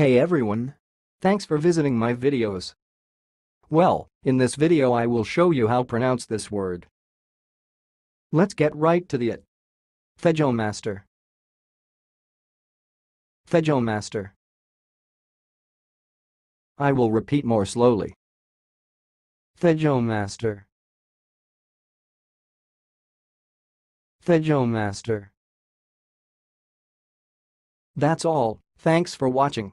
Hey everyone! Thanks for visiting my videos. Well, in this video I will show you how pronounce this word. Let's get right to the it. Master. Master. I will repeat more slowly. Master. Master. That's all, thanks for watching.